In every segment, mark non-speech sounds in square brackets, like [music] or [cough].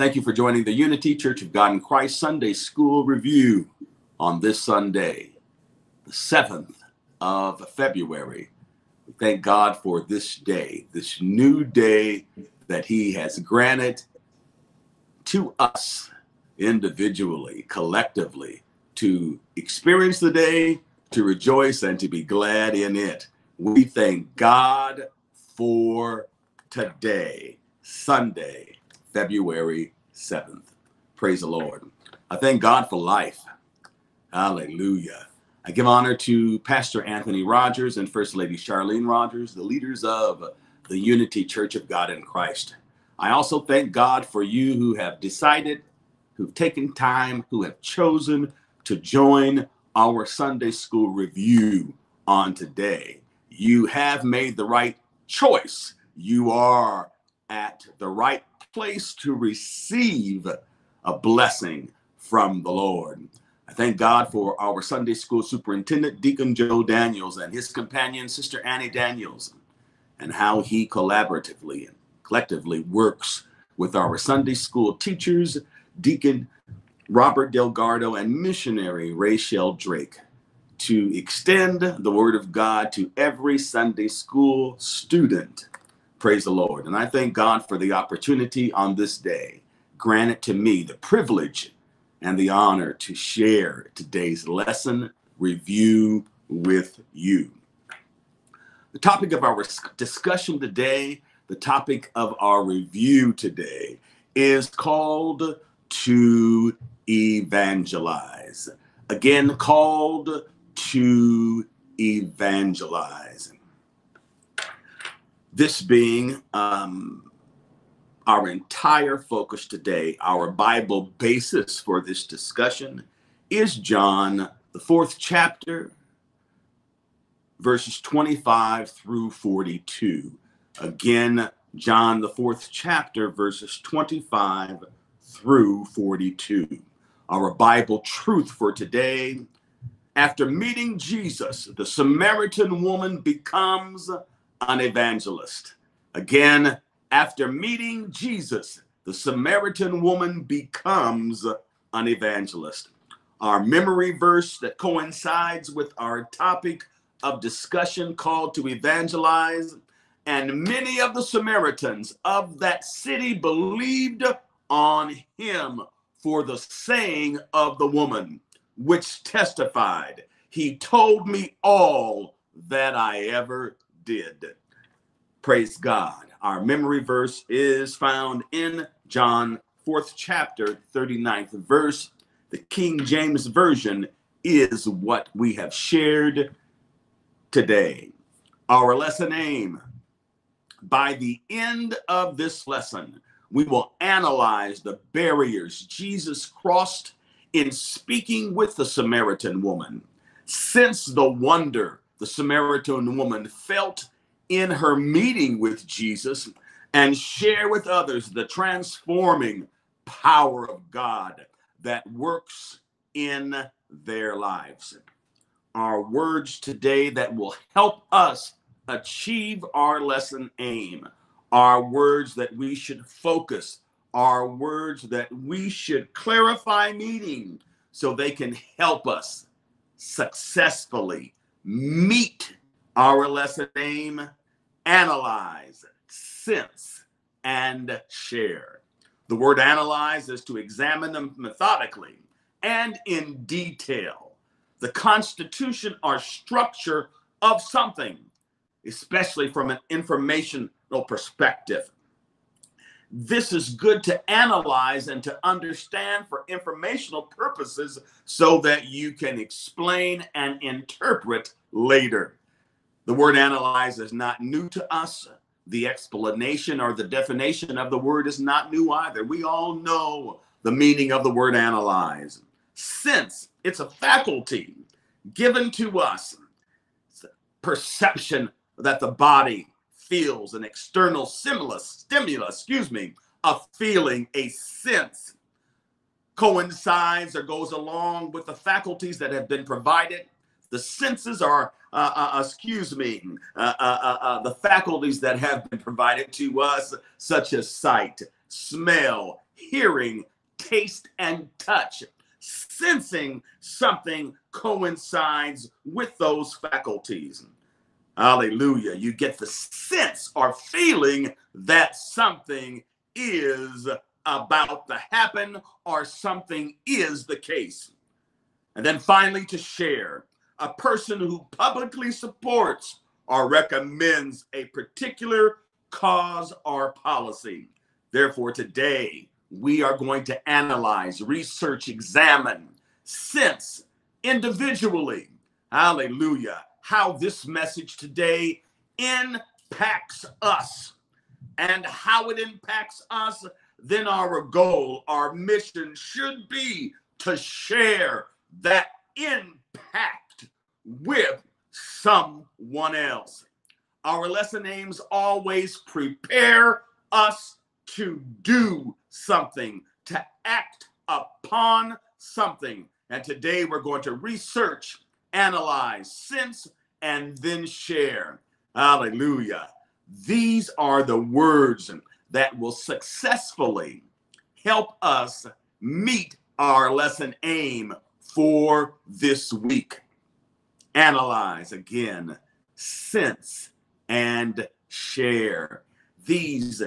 Thank you for joining the Unity Church of God in Christ Sunday School Review on this Sunday, the 7th of February. We thank God for this day, this new day that He has granted to us individually, collectively, to experience the day, to rejoice, and to be glad in it. We thank God for today, Sunday, February 7th. Praise the Lord. I thank God for life. Hallelujah. I give honor to Pastor Anthony Rogers and First Lady Charlene Rogers, the leaders of the Unity Church of God in Christ. I also thank God for you who have decided, who've taken time, who have chosen to join our Sunday school review on today. You have made the right choice. You are at the right place to receive a blessing from the Lord. I thank God for our Sunday school superintendent, Deacon Joe Daniels, and his companion, Sister Annie Daniels, and how he collaboratively and collectively works with our Sunday school teachers, Deacon Robert Delgado, and missionary Rachel Drake to extend the word of God to every Sunday school student Praise the Lord. And I thank God for the opportunity on this day granted to me the privilege and the honor to share today's lesson review with you. The topic of our discussion today, the topic of our review today, is called To Evangelize. Again, called To Evangelize. This being um, our entire focus today, our Bible basis for this discussion is John, the fourth chapter, verses 25 through 42. Again, John, the fourth chapter, verses 25 through 42. Our Bible truth for today. After meeting Jesus, the Samaritan woman becomes an evangelist. Again, after meeting Jesus, the Samaritan woman becomes an evangelist. Our memory verse that coincides with our topic of discussion called to evangelize. And many of the Samaritans of that city believed on him for the saying of the woman, which testified, He told me all that I ever did. Praise God. Our memory verse is found in John 4th chapter, 39th verse. The King James Version is what we have shared today. Our lesson aim. By the end of this lesson, we will analyze the barriers Jesus crossed in speaking with the Samaritan woman. Since the wonder the Samaritan woman felt in her meeting with Jesus and share with others the transforming power of God that works in their lives. Our words today that will help us achieve our lesson aim are words that we should focus, are words that we should clarify meaning so they can help us successfully meet our lesson aim, analyze, sense, and share. The word analyze is to examine them methodically and in detail. The constitution or structure of something, especially from an informational perspective. This is good to analyze and to understand for informational purposes so that you can explain and interpret later. The word analyze is not new to us. The explanation or the definition of the word is not new either. We all know the meaning of the word analyze. Since it's a faculty given to us, perception that the body feels an external stimulus, stimulus, excuse me, a feeling, a sense coincides or goes along with the faculties that have been provided. The senses are, uh, uh, uh excuse me, uh, uh, uh, the faculties that have been provided to us, such as sight, smell, hearing, taste, and touch. Sensing something coincides with those faculties. Hallelujah. You get the sense or feeling that something is about to happen or something is the case. And then finally, to share a person who publicly supports or recommends a particular cause or policy. Therefore, today we are going to analyze, research, examine, sense individually, hallelujah, how this message today impacts us and how it impacts us, then our goal, our mission should be to share that impact with someone else. Our lesson aims always prepare us to do something, to act upon something. And today we're going to research, analyze, sense, and then share. Hallelujah. These are the words that will successfully help us meet our lesson aim for this week. Analyze again, sense, and share. These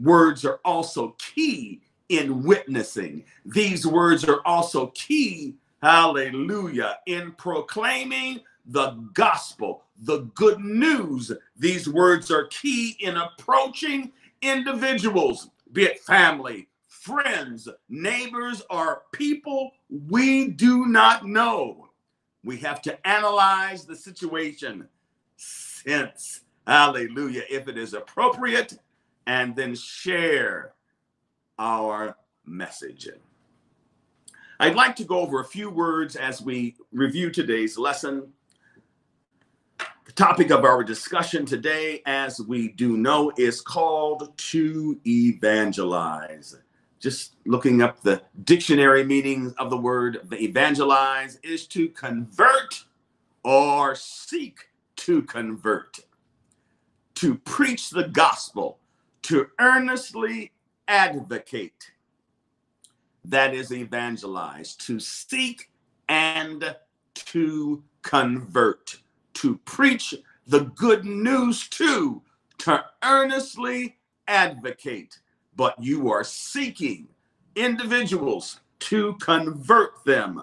words are also key in witnessing. These words are also key, hallelujah, in proclaiming the gospel, the good news. These words are key in approaching individuals, be it family, friends, neighbors, or people we do not know. We have to analyze the situation, sense, hallelujah, if it is appropriate, and then share our message. I'd like to go over a few words as we review today's lesson topic of our discussion today, as we do know, is called to evangelize. Just looking up the dictionary meanings of the word the evangelize is to convert or seek to convert, to preach the gospel, to earnestly advocate. That is evangelize, to seek and to convert to preach the good news to, to earnestly advocate, but you are seeking individuals to convert them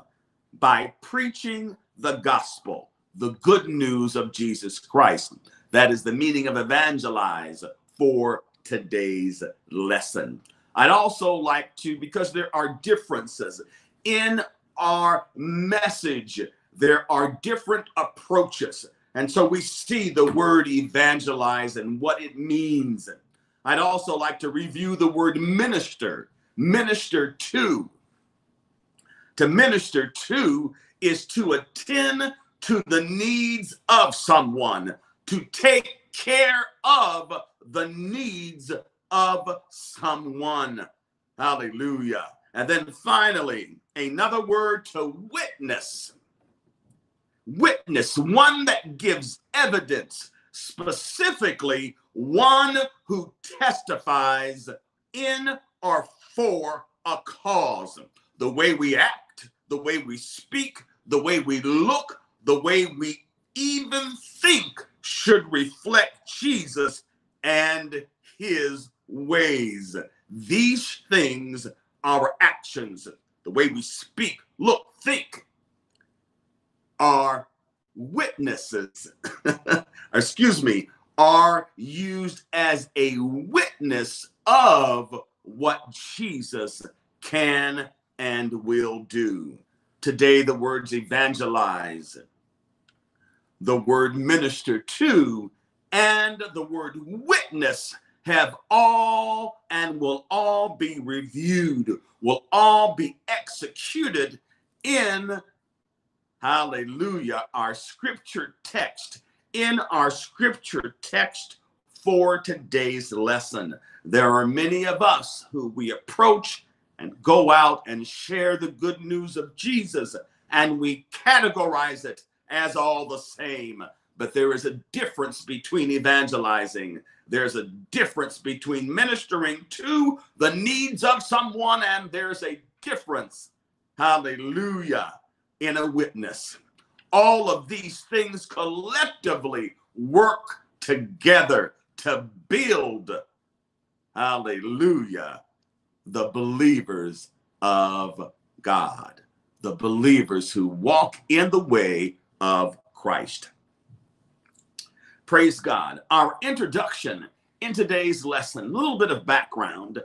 by preaching the gospel, the good news of Jesus Christ. That is the meaning of evangelize for today's lesson. I'd also like to, because there are differences in our message there are different approaches. And so we see the word evangelize and what it means. I'd also like to review the word minister, minister to. To minister to is to attend to the needs of someone, to take care of the needs of someone. Hallelujah. And then finally, another word to witness witness, one that gives evidence, specifically one who testifies in or for a cause. The way we act, the way we speak, the way we look, the way we even think should reflect Jesus and his ways. These things, our actions, the way we speak, look, think, are witnesses, [laughs] excuse me, are used as a witness of what Jesus can and will do. Today, the words evangelize, the word minister to, and the word witness have all and will all be reviewed, will all be executed in hallelujah, our scripture text, in our scripture text for today's lesson. There are many of us who we approach and go out and share the good news of Jesus, and we categorize it as all the same. But there is a difference between evangelizing. There's a difference between ministering to the needs of someone, and there's a difference, hallelujah, in a witness. All of these things collectively work together to build, hallelujah, the believers of God, the believers who walk in the way of Christ. Praise God. Our introduction in today's lesson, a little bit of background.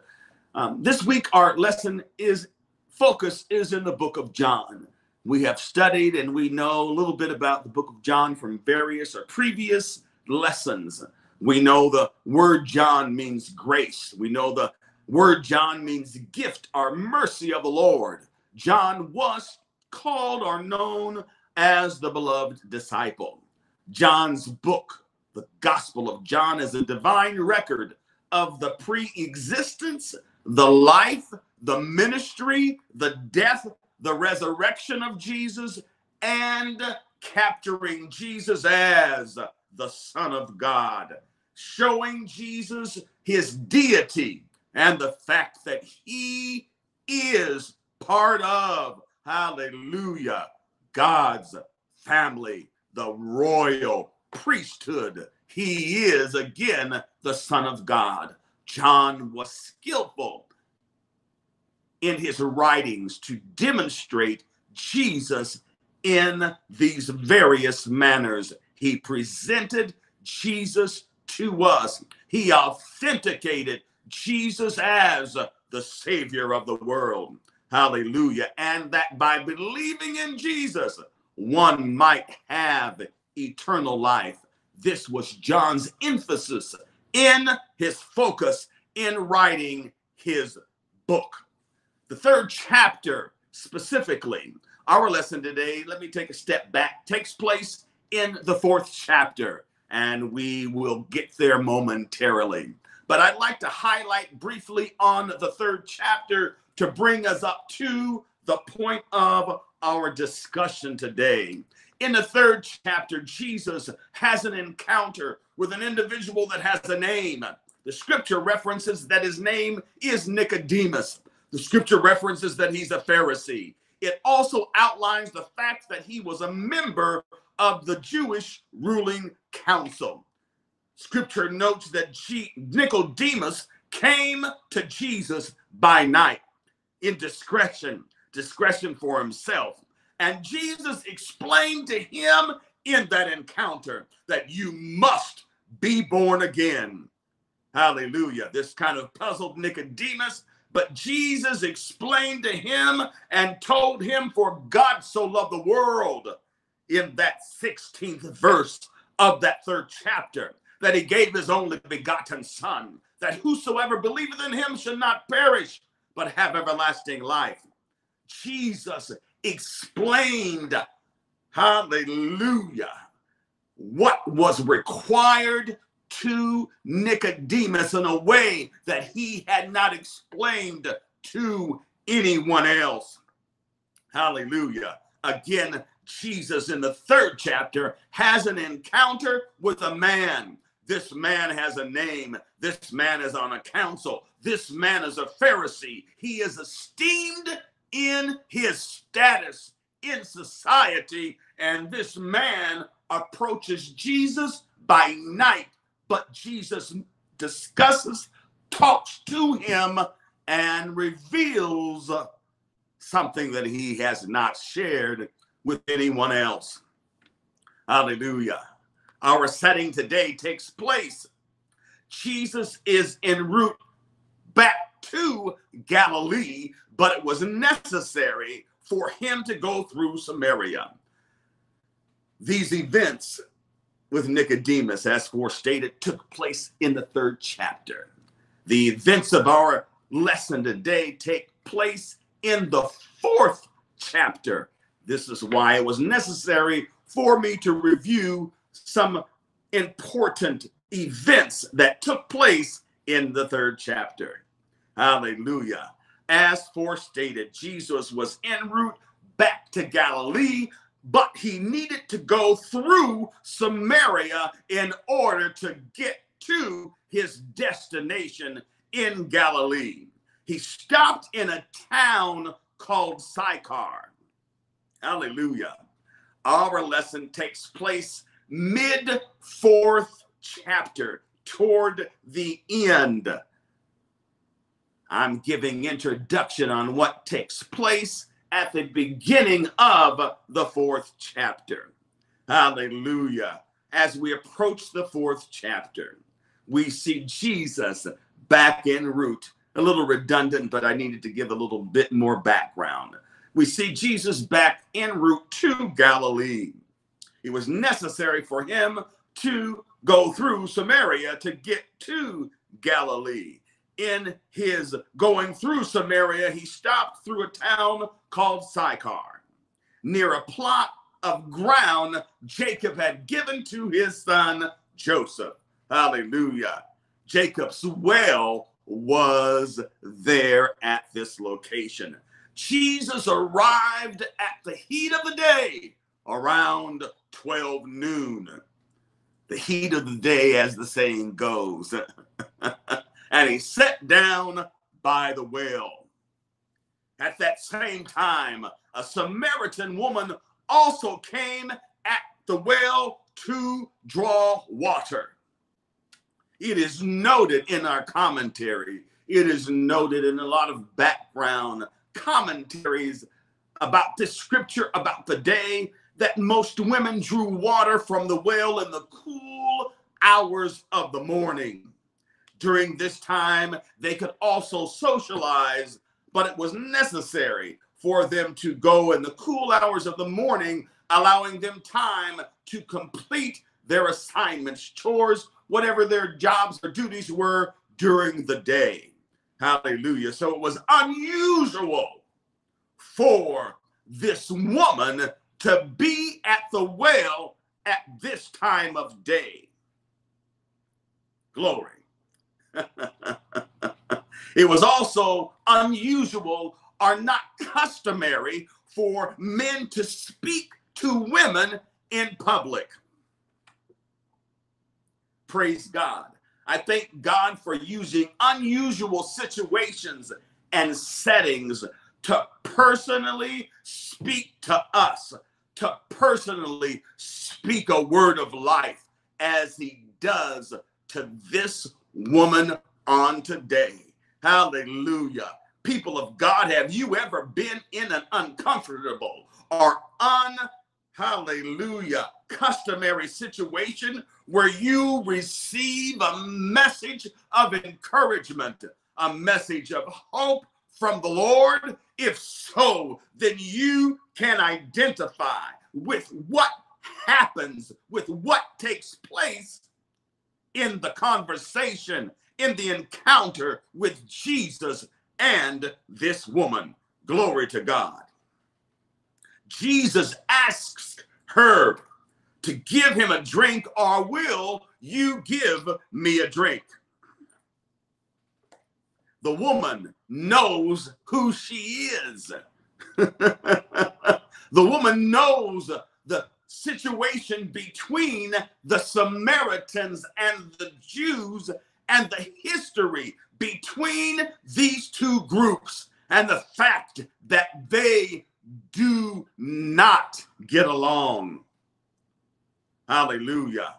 Um, this week, our lesson is focus is in the book of John. We have studied and we know a little bit about the book of John from various or previous lessons. We know the word John means grace. We know the word John means gift or mercy of the Lord. John was called or known as the beloved disciple. John's book the Gospel of John is a divine record of the pre existence, the life, the ministry, the death, the resurrection of Jesus, and capturing Jesus as the Son of God, showing Jesus his deity and the fact that he is part of, hallelujah, God's family, the royal priesthood. He is again the Son of God. John was skillful in his writings to demonstrate Jesus in these various manners. He presented Jesus to us, he authenticated Jesus as the Savior of the world. Hallelujah. And that by believing in Jesus, one might have eternal life. This was John's emphasis in his focus in writing his book. The third chapter, specifically, our lesson today, let me take a step back, takes place in the fourth chapter, and we will get there momentarily. But I'd like to highlight briefly on the third chapter to bring us up to the point of our discussion today. In the third chapter, Jesus has an encounter with an individual that has a name. The scripture references that his name is Nicodemus. The scripture references that he's a Pharisee. It also outlines the fact that he was a member of the Jewish ruling council. Scripture notes that G- Nicodemus came to Jesus by night in discretion, discretion for himself. And Jesus explained to him in that encounter that you must be born again. Hallelujah. This kind of puzzled Nicodemus, but Jesus explained to him and told him, For God so loved the world in that 16th verse of that third chapter that he gave his only begotten Son, that whosoever believeth in him should not perish, but have everlasting life. Jesus explained, hallelujah, what was required to Nicodemus in a way that he had not explained to anyone else. Hallelujah. Again, Jesus in the third chapter has an encounter with a man. This man has a name. This man is on a council. This man is a Pharisee. He is esteemed in his status in society. And this man approaches Jesus by night, but Jesus discusses, talks to him, and reveals something that he has not shared with anyone else. Hallelujah. Our setting today takes place. Jesus is en route back to Galilee but it was necessary for him to go through Samaria. These events with Nicodemus, as forestated, took place in the third chapter. The events of our lesson today take place in the fourth chapter. This is why it was necessary for me to review some important events that took place in the third chapter. Hallelujah. As forestated, Jesus was en route back to Galilee, but he needed to go through Samaria in order to get to his destination in Galilee. He stopped in a town called Sychar. Hallelujah. Our lesson takes place mid fourth chapter toward the end. I'm giving introduction on what takes place at the beginning of the fourth chapter. Hallelujah. As we approach the fourth chapter, we see Jesus back en route. A little redundant, but I needed to give a little bit more background. We see Jesus back en route to Galilee. It was necessary for him to go through Samaria to get to Galilee. In his going through Samaria, he stopped through a town called Sychar, near a plot of ground Jacob had given to his son Joseph. Hallelujah. Jacob's well was there at this location. Jesus arrived at the heat of the day around 12 noon. The heat of the day, as the saying goes. [laughs] and he sat down by the well. At that same time, a Samaritan woman also came at the well to draw water. It is noted in our commentary, it is noted in a lot of background commentaries about this scripture, about the day that most women drew water from the well in the cool hours of the morning. During this time, they could also socialize, but it was necessary for them to go in the cool hours of the morning, allowing them time to complete their assignments, chores, whatever their jobs or duties were during the day. Hallelujah. So it was unusual for this woman to be at the well at this time of day. Glory. [laughs] it was also unusual or not customary for men to speak to women in public. Praise God. I thank God for using unusual situations and settings to personally speak to us to personally speak a word of life as he does to this woman on today. Hallelujah. People of God, have you ever been in an uncomfortable or un hallelujah customary situation where you receive a message of encouragement, a message of hope from the Lord? If so, then you can identify with what happens, with what takes place in the conversation, in the encounter with Jesus and this woman. Glory to God. Jesus asks her to give him a drink, or will you give me a drink? The woman knows who she is. [laughs] the woman knows the situation between the Samaritans and the Jews and the history between these two groups and the fact that they do not get along. Hallelujah.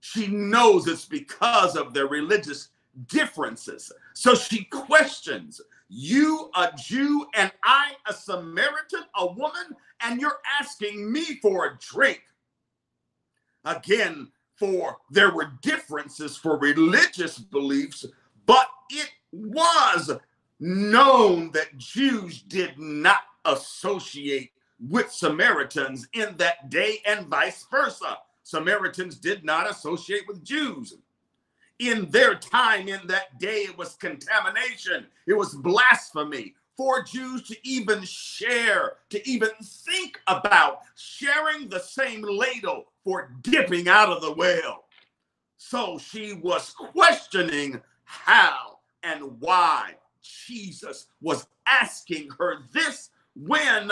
She knows it's because of their religious differences. So she questions you, a Jew, and I, a Samaritan, a woman, and you're asking me for a drink. Again, for there were differences for religious beliefs, but it was known that Jews did not associate with Samaritans in that day and vice versa. Samaritans did not associate with Jews in their time in that day it was contamination. It was blasphemy for jews to even share to even think about sharing the same ladle for dipping out of the well. So she was questioning how and why jesus was asking her this when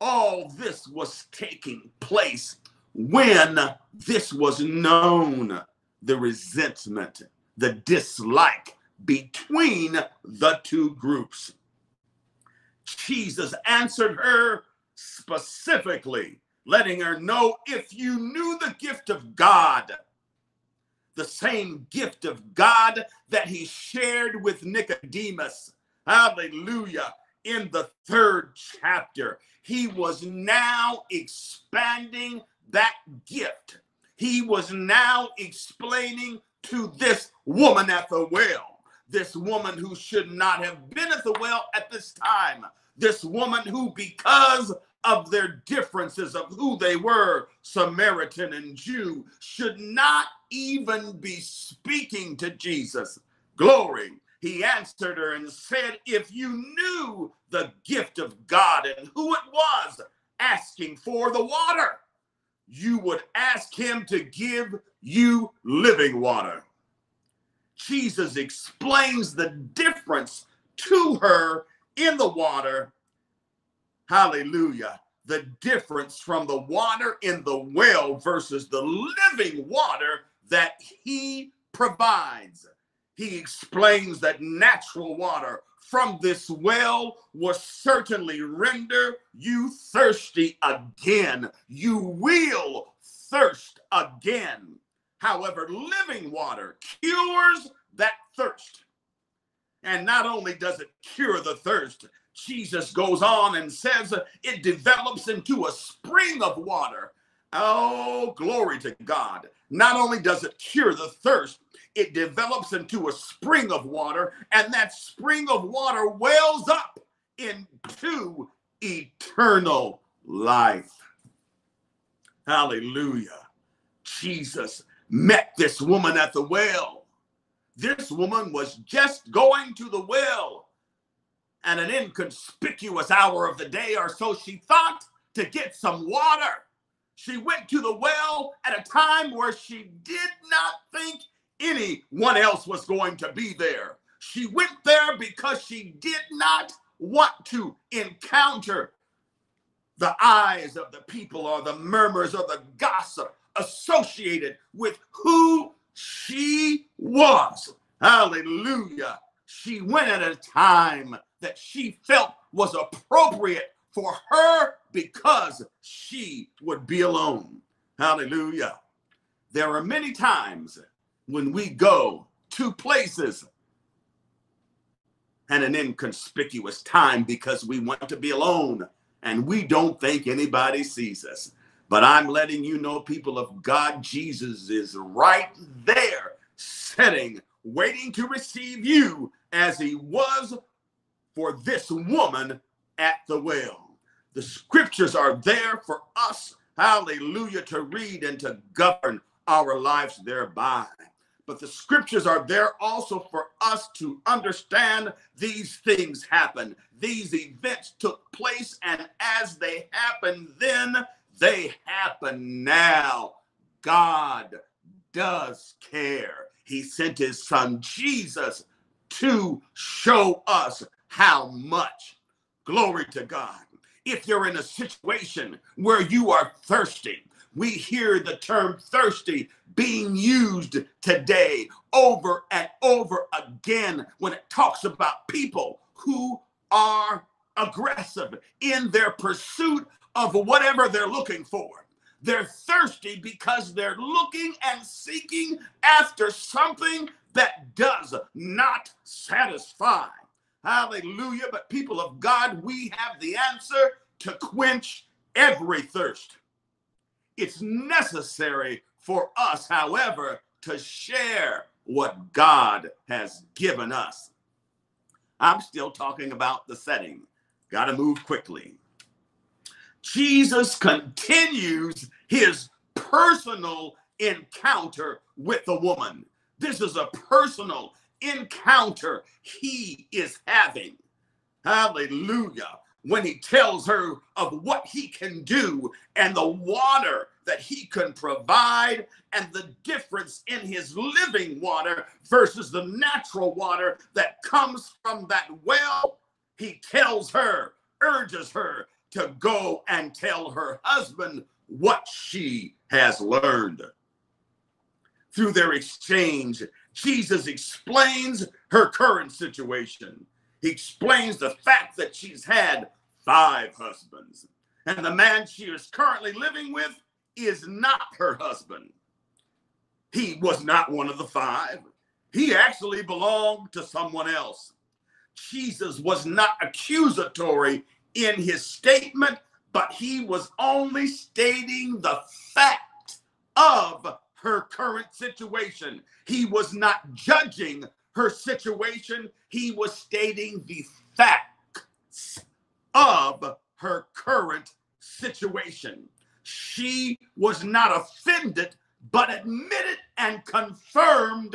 all this was taking place when this was known the resentment, the dislike between the two groups. Jesus answered her specifically, letting her know if you knew the gift of God, the same gift of God that he shared with Nicodemus, hallelujah, in the third chapter, he was now expanding that gift. He was now explaining to this woman at the well, this woman who should not have been at the well at this time, this woman who, because of their differences of who they were, Samaritan and Jew, should not even be speaking to Jesus. Glory. He answered her and said, If you knew the gift of God and who it was asking for the water, you would ask him to give you living water. Jesus explains the difference to her in the water. Hallelujah. The difference from the water in the well versus the living water that he provides. He explains that natural water from this well will certainly render you thirsty again. You will thirst again. However, living water cures that thirst. And not only does it cure the thirst, Jesus goes on and says it develops into a spring of water. Oh, glory to God. Not only does it cure the thirst, it develops into a spring of water, and that spring of water wells up into eternal life. Hallelujah. Jesus met this woman at the well. This woman was just going to the well at an inconspicuous hour of the day or so she thought to get some water. She went to the well at a time where she did not think anyone else was going to be there. She went there because she did not want to encounter the eyes of the people or the murmurs or the gossip associated with who she was. Hallelujah. She went at a time that she felt was appropriate for her because she would be alone. Hallelujah. There are many times when we go to places and an inconspicuous time because we want to be alone and we don't think anybody sees us. But I'm letting you know, people of God, Jesus is right there, sitting, waiting to receive you as he was for this woman at the well. The scriptures are there for us, hallelujah, to read and to govern our lives thereby but the scriptures are there also for us to understand these things happen. These events took place, and as they happen then, they happen now. God does care. He sent his son Jesus to show us how much. Glory to God. If you're in a situation where you are thirsty, we hear the term thirsty being used today over and over again when it talks about people who are aggressive in their pursuit of whatever they're looking for. They're thirsty because they're looking and seeking after something that does not satisfy. Hallelujah. But people of God, we have the answer to quench every thirst. It's necessary for us, however, to share what God has given us. I'm still talking about the setting. Got to move quickly. Jesus continues his personal encounter with the woman. This is a personal encounter he is having. Hallelujah when he tells her of what he can do and the water that he can provide and the difference in his living water versus the natural water that comes from that well, he tells her, urges her to go and tell her husband what she has learned. through their exchange, Jesus explains her current situation. He explains the fact that she's had five husbands, and the man she is currently living with is not her husband. He was not one of the five. He actually belonged to someone else. Jesus was not accusatory in his statement, but he was only stating the fact of her current situation. He was not judging her situation, he was stating the facts of her current situation. She was not offended, but admitted and confirmed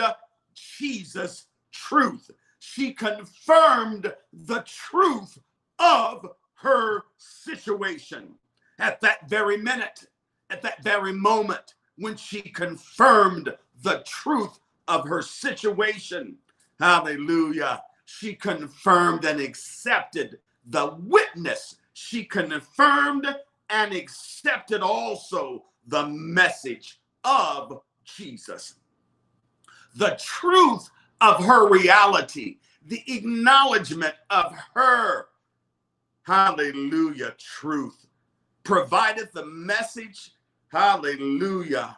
Jesus' truth. She confirmed the truth of her situation at that very minute, at that very moment when she confirmed the truth of her situation. Hallelujah. She confirmed and accepted the witness. She confirmed and accepted also the message of Jesus. The truth of her reality, the acknowledgement of her, hallelujah, truth, provided the message, hallelujah,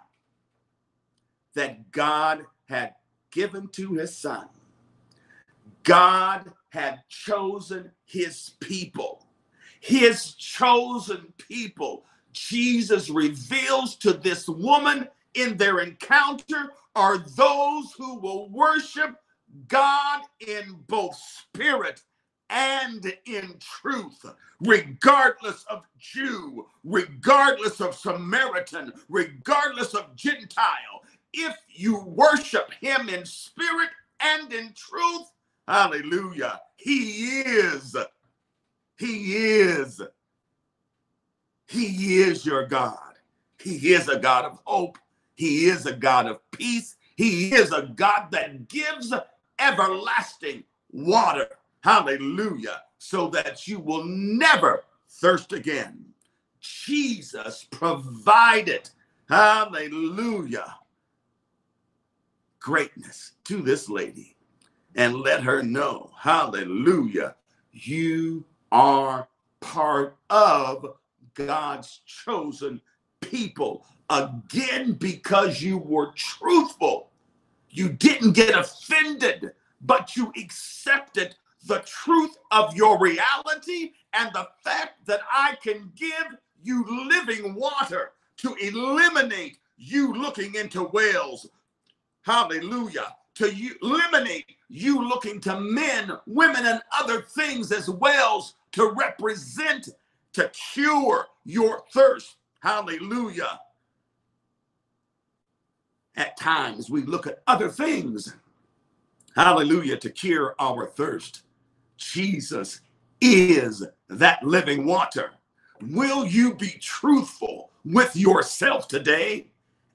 that God had given to his son. God had chosen his people, his chosen people. Jesus reveals to this woman in their encounter are those who will worship God in both spirit and in truth, regardless of Jew, regardless of Samaritan, regardless of Gentile. If you worship him in spirit and in truth, hallelujah, he is, he is, he is your God. He is a God of hope. He is a God of peace. He is a God that gives everlasting water. Hallelujah. So that you will never thirst again. Jesus provided, hallelujah, greatness to this lady and let her know, hallelujah, you are part of God's chosen people again because you were truthful. You didn't get offended, but you accepted the truth of your reality and the fact that I can give you living water to eliminate you looking into wells. Hallelujah. To you, eliminate you looking to men, women, and other things as wells to represent, to cure your thirst. Hallelujah. At times we look at other things, hallelujah, to cure our thirst. Jesus is that living water. Will you be truthful with yourself today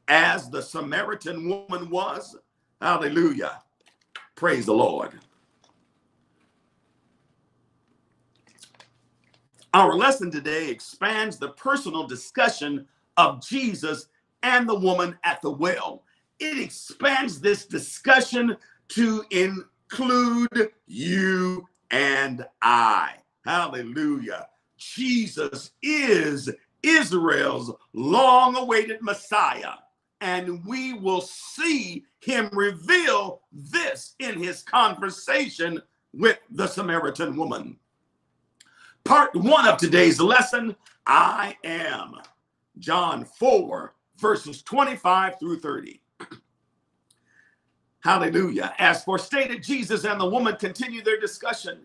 as the Samaritan woman was? Hallelujah. Praise the Lord. Our lesson today expands the personal discussion of Jesus and the woman at the well it expands this discussion to include you and I. Hallelujah. Jesus is Israel's long awaited Messiah. And we will see him reveal this in his conversation with the Samaritan woman. Part one of today's lesson I am. John 4, verses 25 through 30. [clears throat] Hallelujah. As for stated, Jesus and the woman continue their discussion.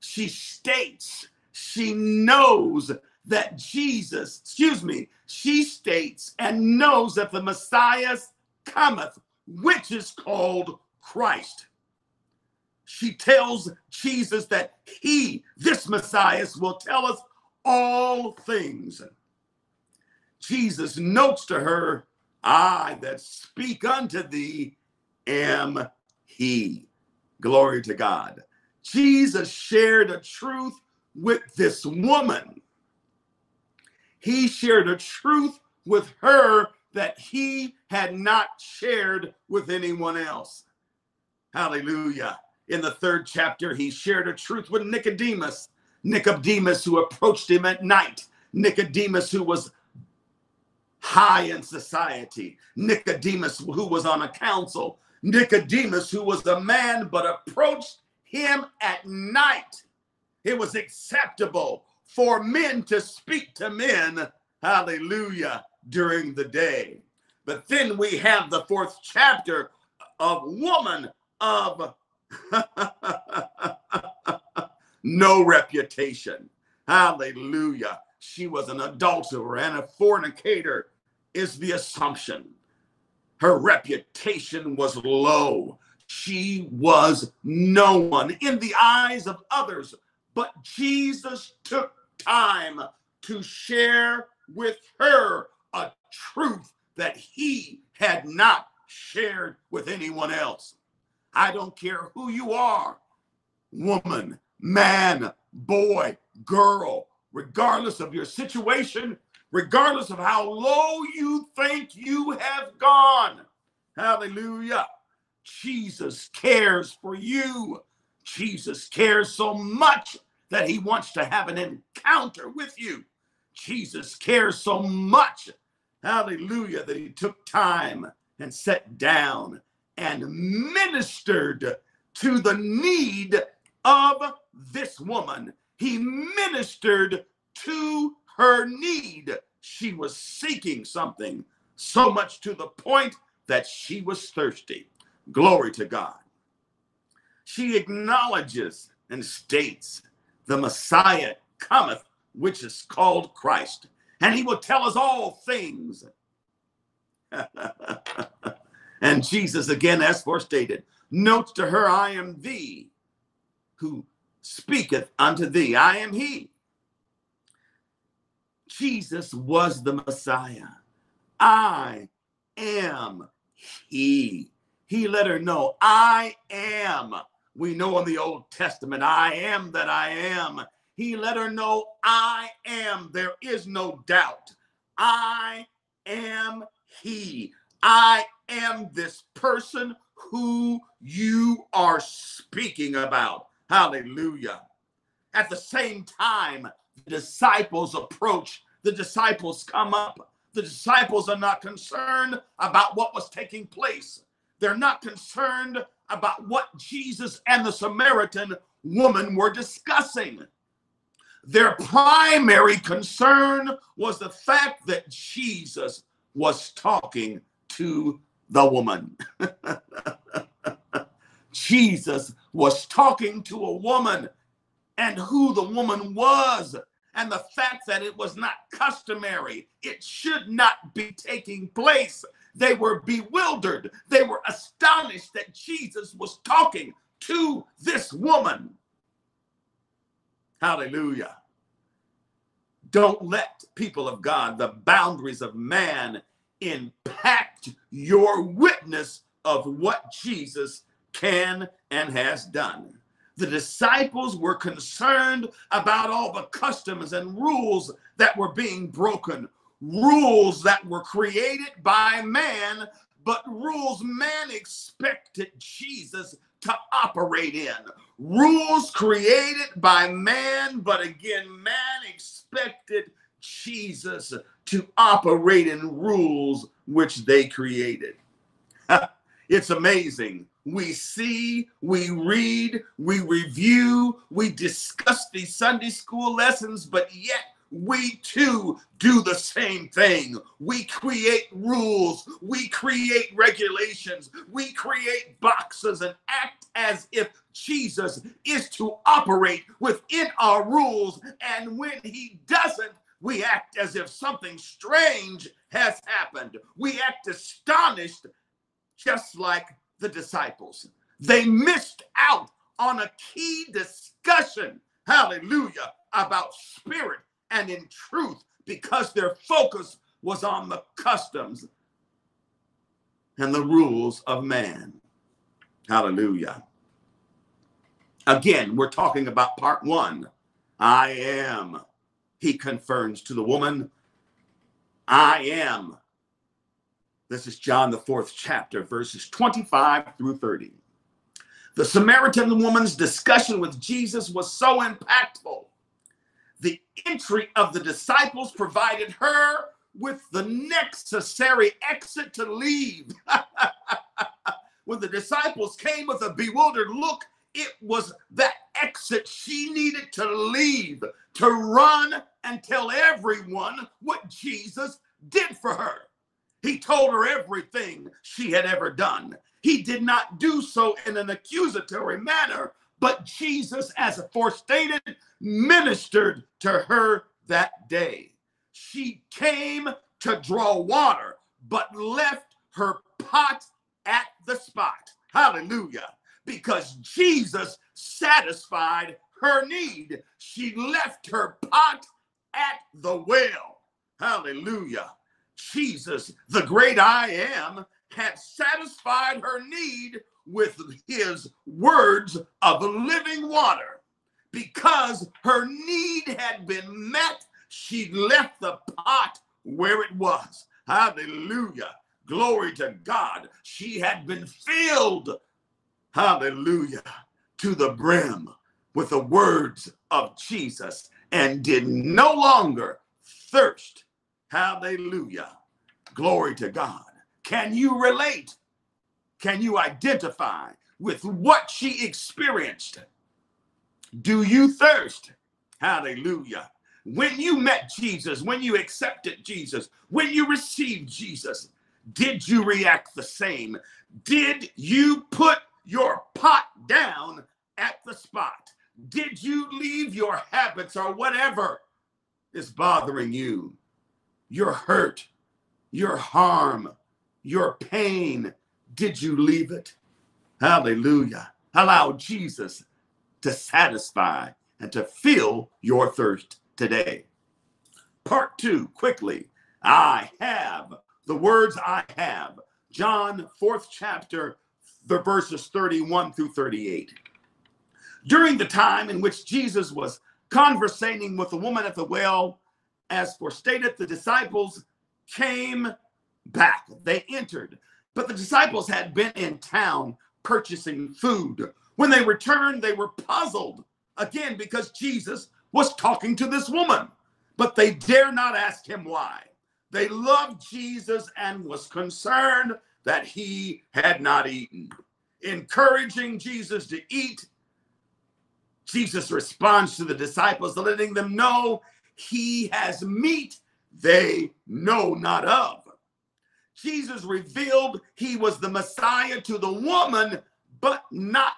She states she knows that Jesus, excuse me, she states and knows that the Messiah cometh, which is called Christ. She tells Jesus that he, this Messiah, will tell us all things. Jesus notes to her, I that speak unto thee am he. Glory to God. Jesus shared a truth with this woman. He shared a truth with her that he had not shared with anyone else. Hallelujah. In the third chapter, he shared a truth with Nicodemus. Nicodemus, who approached him at night. Nicodemus, who was high in society. Nicodemus, who was on a council. Nicodemus, who was a man but approached him at night. It was acceptable for men to speak to men, hallelujah, during the day. But then we have the fourth chapter of woman of [laughs] no reputation. Hallelujah. She was an adulterer and a fornicator, is the assumption. Her reputation was low. She was no one in the eyes of others. But Jesus took time to share with her a truth that he had not shared with anyone else. I don't care who you are woman, man, boy, girl, regardless of your situation, regardless of how low you think you have gone. Hallelujah. Jesus cares for you. Jesus cares so much that he wants to have an encounter with you. Jesus cares so much, hallelujah, that he took time and sat down and ministered to the need of this woman. He ministered to her need. She was seeking something so much to the point that she was thirsty. Glory to God. She acknowledges and states the Messiah cometh, which is called Christ, and he will tell us all things. [laughs] and Jesus, again, as forestated, notes to her, I am thee who speaketh unto thee. I am he. Jesus was the Messiah. I am he. He let her know, I am we know in the Old Testament, I am that I am. He let her know, I am. There is no doubt. I am He. I am this person who you are speaking about. Hallelujah. At the same time, the disciples approach, the disciples come up. The disciples are not concerned about what was taking place. They're not concerned about what Jesus and the Samaritan woman were discussing. Their primary concern was the fact that Jesus was talking to the woman. [laughs] Jesus was talking to a woman and who the woman was, and the fact that it was not customary, it should not be taking place they were bewildered. They were astonished that Jesus was talking to this woman. Hallelujah. Don't let people of God, the boundaries of man, impact your witness of what Jesus can and has done. The disciples were concerned about all the customs and rules that were being broken, rules that were created by man, but rules man expected Jesus to operate in. Rules created by man, but again, man expected Jesus to operate in rules which they created. [laughs] it's amazing. We see, we read, we review, we discuss these Sunday school lessons, but yet we too do the same thing. We create rules, we create regulations, we create boxes and act as if Jesus is to operate within our rules. And when he doesn't, we act as if something strange has happened. We act astonished, just like the disciples. They missed out on a key discussion, hallelujah, about spirit and in truth because their focus was on the customs and the rules of man. Hallelujah. Again, we're talking about part one. I am, he confirms to the woman. I am This is John, the fourth chapter, verses 25 through 30. The Samaritan woman's discussion with Jesus was so impactful. The entry of the disciples provided her with the necessary exit to leave. [laughs] when the disciples came with a bewildered look, it was that exit she needed to leave, to run and tell everyone what Jesus did for her. He told her everything she had ever done. He did not do so in an accusatory manner, but Jesus, as aforestated, ministered to her that day. She came to draw water, but left her pot at the spot. Hallelujah. Because Jesus satisfied her need. She left her pot at the well. Hallelujah. Jesus, the great I am, had satisfied her need with his words of living water. Because her need had been met, she left the pot where it was. Hallelujah. Glory to God. She had been filled, hallelujah, to the brim with the words of Jesus and did no longer thirst. Hallelujah. Glory to God. Can you relate? Can you identify with what she experienced? Do you thirst? Hallelujah. When you met Jesus, when you accepted Jesus, when you received Jesus, did you react the same? Did you put your pot down at the spot? Did you leave your habits or whatever is bothering you? Your hurt, your harm, your pain. Did you leave it? Hallelujah. Allow Jesus to satisfy and to fill your thirst today. Part two, quickly. I have the words I have. John, fourth chapter, the verses 31 through 38. During the time in which Jesus was conversating with the woman at the well, as for stated, the disciples came back. They entered, but the disciples had been in town purchasing food. When they returned, they were puzzled again because Jesus was talking to this woman, but they dare not ask him why. They loved Jesus and was concerned that he had not eaten. Encouraging Jesus to eat, Jesus responds to the disciples, letting them know he has meat they know not of. Jesus revealed he was the Messiah to the woman, but not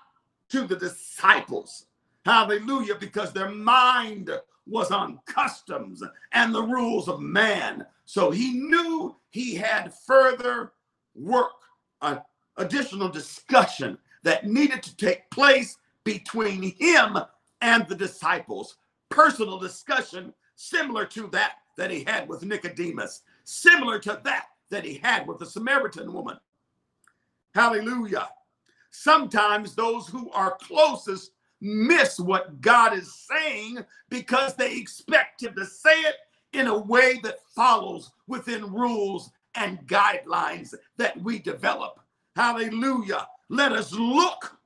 to the disciples. Hallelujah, because their mind was on customs and the rules of man. So he knew he had further work, uh, additional discussion that needed to take place between him and the disciples. Personal discussion similar to that that he had with Nicodemus, similar to that that he had with the Samaritan woman. Hallelujah. Sometimes those who are closest miss what God is saying because they expect him to say it in a way that follows within rules and guidelines that we develop. Hallelujah. Let us look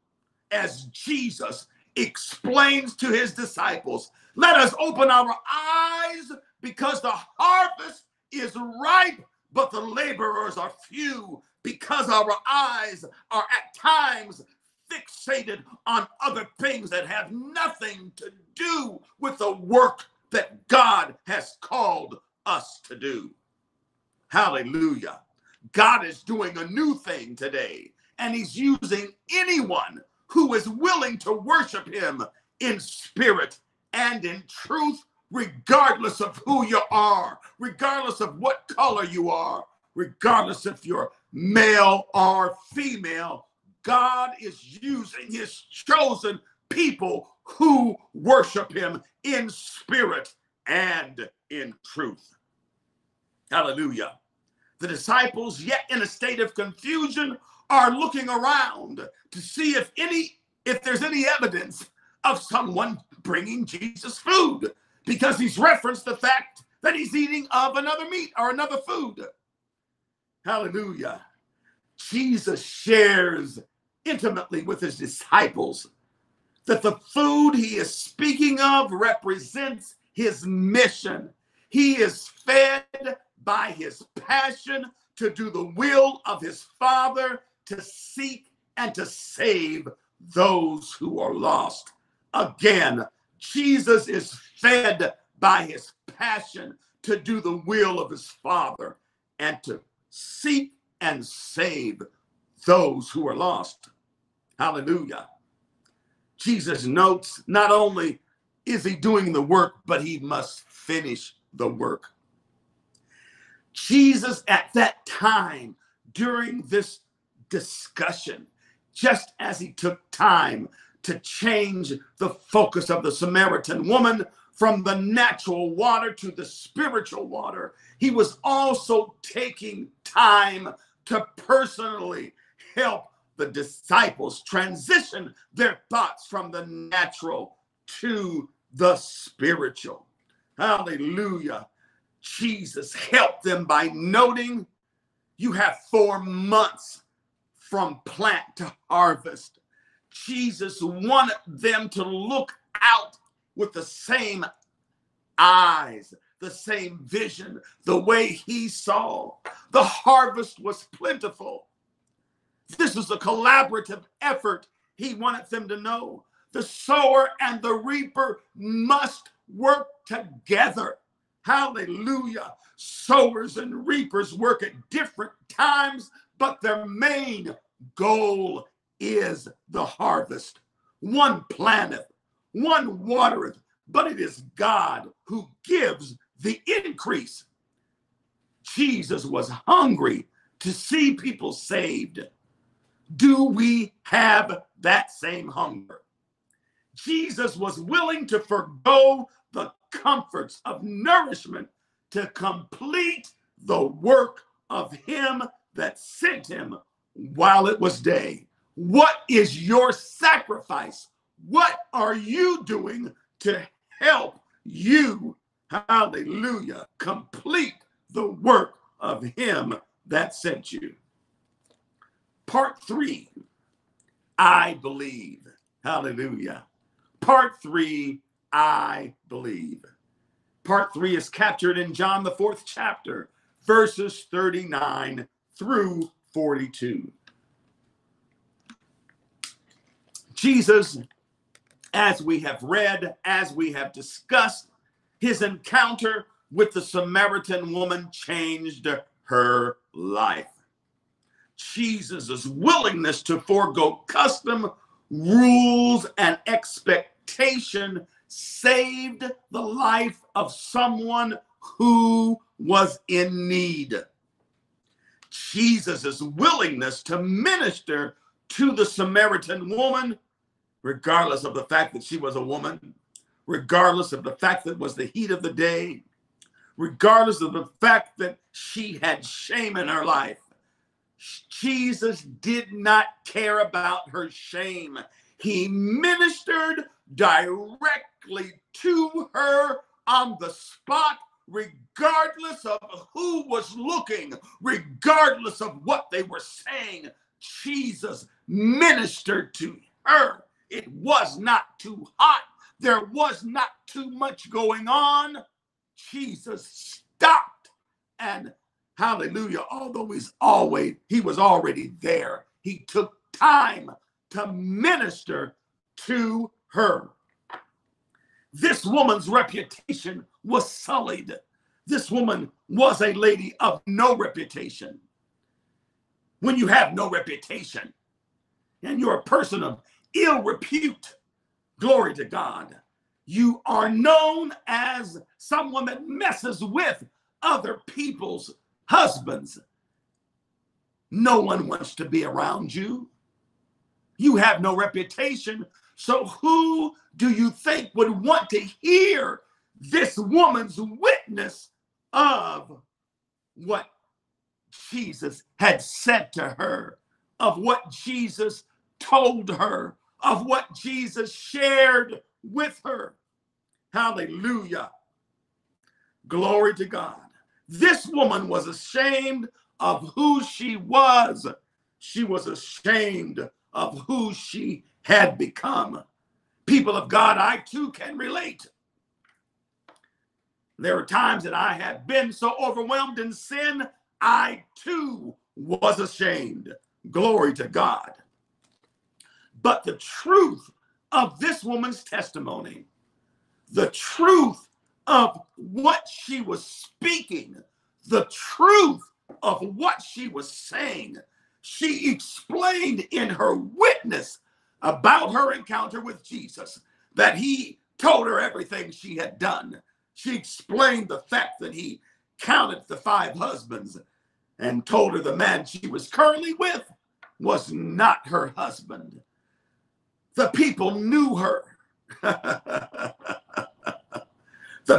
as Jesus explains to his disciples. Let us open our eyes because the harvest is ripe, but the laborers are few because our eyes are at times fixated on other things that have nothing to do with the work that God has called us to do. Hallelujah. God is doing a new thing today, and He's using anyone who is willing to worship Him in spirit and in truth, regardless of who you are, regardless of what color you are, regardless if you're male or female. God is using His chosen people who worship Him in spirit and in truth. Hallelujah. The disciples, yet in a state of confusion, are looking around to see if any if there's any evidence of someone bringing Jesus food because he's referenced the fact that he's eating of another meat or another food. hallelujah, Jesus shares intimately with his disciples that the food he is speaking of represents his mission. He is fed by his passion to do the will of his Father, to seek and to save those who are lost. Again, Jesus is fed by his passion to do the will of his Father and to seek and save those who are lost. Hallelujah. Jesus notes not only is he doing the work, but he must finish the work. Jesus, at that time, during this discussion, just as he took time to change the focus of the Samaritan woman from the natural water to the spiritual water, he was also taking time to personally help the disciples transition their thoughts from the natural to the spiritual. Hallelujah. Jesus helped them by noting you have four months from plant to harvest. Jesus wanted them to look out with the same eyes, the same vision, the way he saw. The harvest was plentiful. This is a collaborative effort. He wanted them to know the sower and the reaper must work together. Hallelujah. Sowers and reapers work at different times, but their main goal is the harvest. One planteth, one watereth, but it is God who gives the increase. Jesus was hungry to see people saved. Do we have that same hunger? Jesus was willing to forego the comforts of nourishment to complete the work of him that sent him while it was day. What is your sacrifice? What are you doing to help you, hallelujah, complete the work of him that sent you? Part three, I believe. Hallelujah. Part three, I believe. Part three is captured in John, the fourth chapter, verses 39 through 42. Jesus, as we have read, as we have discussed, his encounter with the Samaritan woman changed her life. Jesus' willingness to forego custom, rules, and expectation saved the life of someone who was in need. Jesus' willingness to minister to the Samaritan woman, regardless of the fact that she was a woman, regardless of the fact that it was the heat of the day, regardless of the fact that she had shame in her life, Jesus did not care about her shame. He ministered directly to her on the spot, regardless of who was looking, regardless of what they were saying. Jesus ministered to her. It was not too hot, there was not too much going on. Jesus stopped and Hallelujah. Although he's always, he was already there. He took time to minister to her. This woman's reputation was sullied. This woman was a lady of no reputation. When you have no reputation and you're a person of ill repute, glory to God, you are known as someone that messes with other people's Husbands, no one wants to be around you. You have no reputation. So, who do you think would want to hear this woman's witness of what Jesus had said to her, of what Jesus told her, of what Jesus shared with her? Hallelujah. Glory to God. This woman was ashamed of who she was. She was ashamed of who she had become. People of God, I too can relate. There are times that I have been so overwhelmed in sin, I too was ashamed. Glory to God. But the truth of this woman's testimony, the truth of what she was speaking, the truth of what she was saying, she explained in her witness about her encounter with Jesus that he told her everything she had done. She explained the fact that he counted the five husbands and told her the man she was currently with was not her husband. The people knew her. [laughs] the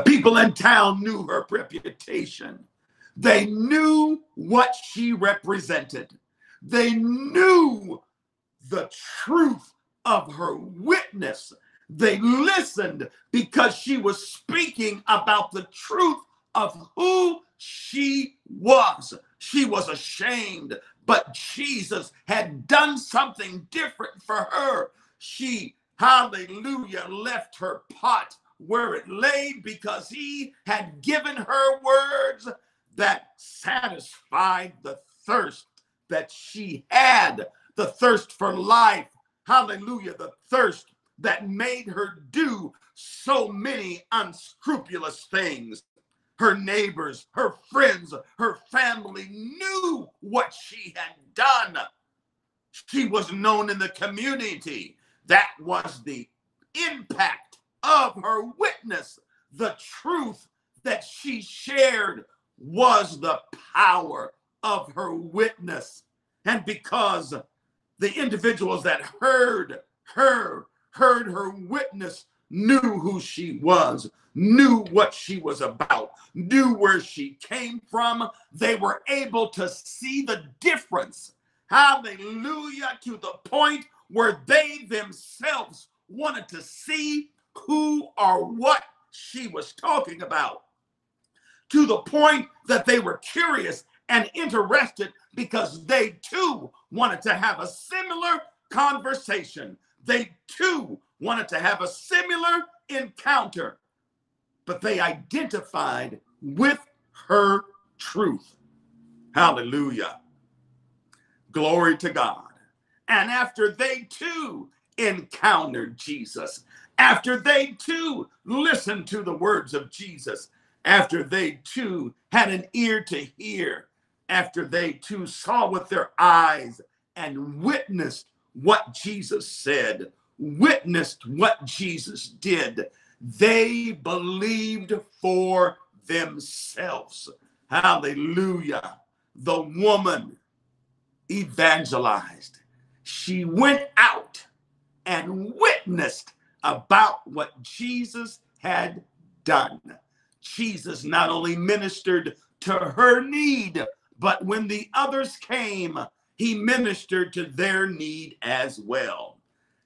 people in town knew her reputation. They knew what she represented. They knew the truth of her witness. They listened because she was speaking about the truth of who she was. She was ashamed, but Jesus had done something different for her. She, hallelujah, left her pot where it lay because he had given her words that satisfied the thirst that she had, the thirst for life. Hallelujah, the thirst that made her do so many unscrupulous things. Her neighbors, her friends, her family knew what she had done. She was known in the community. That was the impact of her witness. The truth that she shared was the power of her witness. And because the individuals that heard her, heard her witness, knew who she was, knew what she was about, knew where she came from, they were able to see the difference. Hallelujah, to the point where they themselves wanted to see who or what she was talking about to the point that they were curious and interested because they too wanted to have a similar conversation. They too wanted to have a similar encounter, but they identified with her truth. Hallelujah. Glory to God. And after they too encountered Jesus, after they too listened to the words of Jesus, after they too had an ear to hear, after they too saw with their eyes and witnessed what Jesus said, witnessed what Jesus did, they believed for themselves. Hallelujah. The woman evangelized. She went out and witnessed about what Jesus had done. Jesus not only ministered to her need, but when the others came, he ministered to their need as well.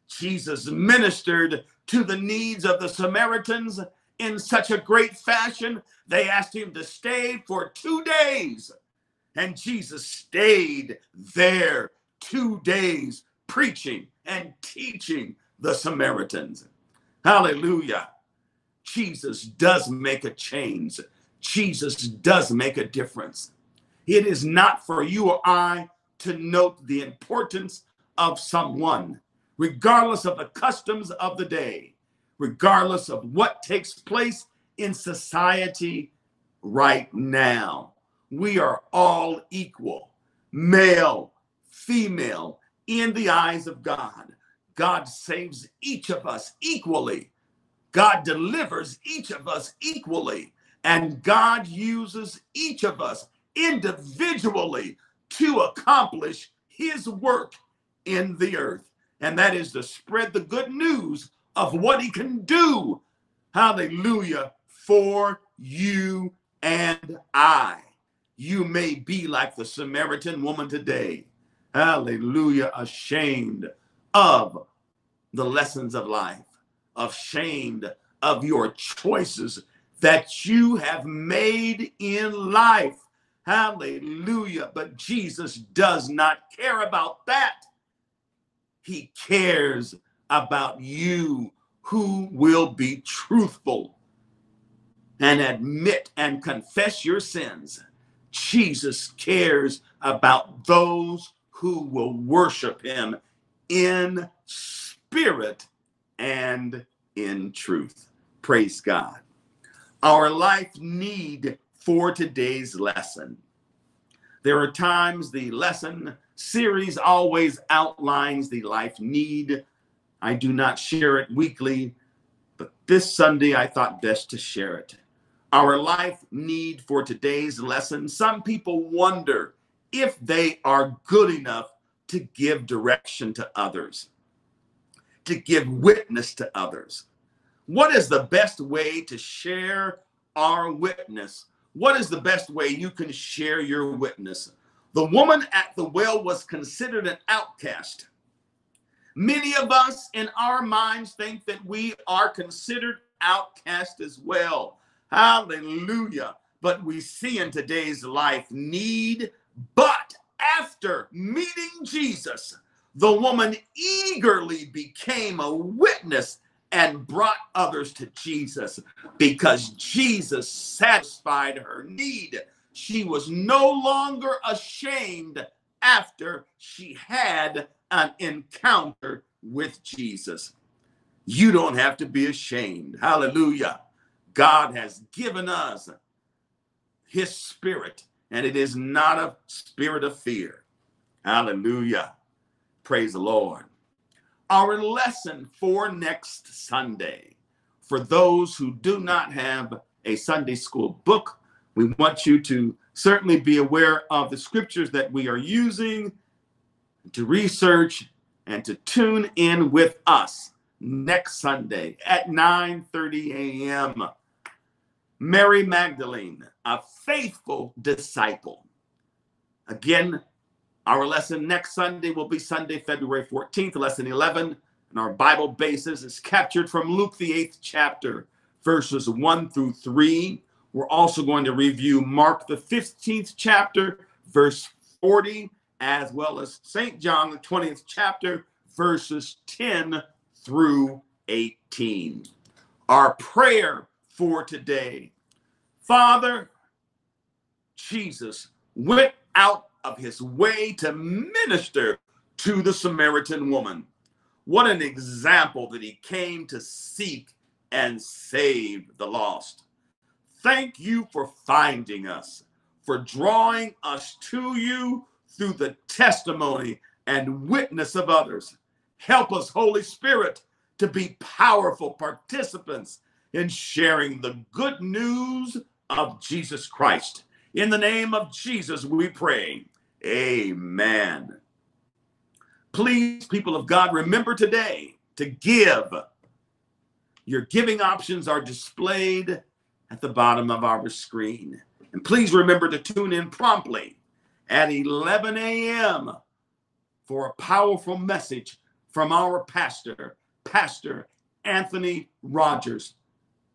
Jesus ministered to the needs of the Samaritans in such a great fashion, they asked him to stay for two days. And Jesus stayed there two days preaching and teaching the Samaritans. Hallelujah. Jesus does make a change. Jesus does make a difference. It is not for you or I to note the importance of someone, regardless of the customs of the day, regardless of what takes place in society right now. We are all equal, male, female, in the eyes of God. God saves each of us equally God delivers each of us equally, and God uses each of us individually to accomplish his work in the earth. And that is to spread the good news of what he can do. Hallelujah. For you and I. You may be like the Samaritan woman today. Hallelujah. Ashamed of the lessons of life ashamed of your choices that you have made in life. Hallelujah. But Jesus does not care about that. He cares about you who will be truthful and admit and confess your sins. Jesus cares about those who will worship him in spirit and in truth. Praise God. Our life need for today's lesson. There are times the lesson series always outlines the life need. I do not share it weekly, but this Sunday I thought best to share it. Our life need for today's lesson. Some people wonder if they are good enough to give direction to others, to give witness to others. What is the best way to share our witness? What is the best way you can share your witness? The woman at the well was considered an outcast. Many of us in our minds think that we are considered outcast as well. Hallelujah. But we see in today's life need, but after meeting Jesus, the woman eagerly became a witness and brought others to Jesus because Jesus satisfied her need. She was no longer ashamed after she had an encounter with Jesus. You don't have to be ashamed. Hallelujah. God has given us his spirit, and it is not a spirit of fear. Hallelujah. Praise the Lord. Our lesson for next Sunday, for those who do not have a Sunday school book, we want you to certainly be aware of the scriptures that we are using to research and to tune in with us next Sunday at 9:30 a.m. Mary Magdalene, a faithful disciple. Again, our lesson next Sunday will be Sunday, February 14th, lesson 11. And our Bible basis is captured from Luke, the eighth chapter, verses 1 through 3. We're also going to review Mark, the 15th chapter, verse 40, as well as St. John, the 20th chapter, verses 10 through 18. Our prayer for today. Father, Jesus went out of his way to minister to the Samaritan woman. What an example that he came to seek and save the lost. Thank you for finding us, for drawing us to you through the testimony and witness of others. Help us, Holy Spirit, to be powerful participants in sharing the good news of Jesus Christ. In the name of Jesus, we pray. Amen. Please, people of God, remember today to give. Your giving options are displayed at the bottom of our screen. And please remember to tune in promptly at 11 a.m. for a powerful message from our pastor, Pastor Anthony Rogers.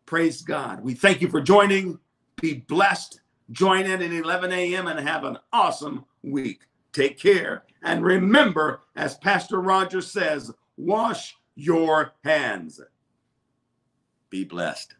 Praise God. We thank you for joining. Be blessed. Join in at 11 a.m. and have an awesome week. Take care. And remember, as Pastor Rogers says, wash your hands. Be blessed.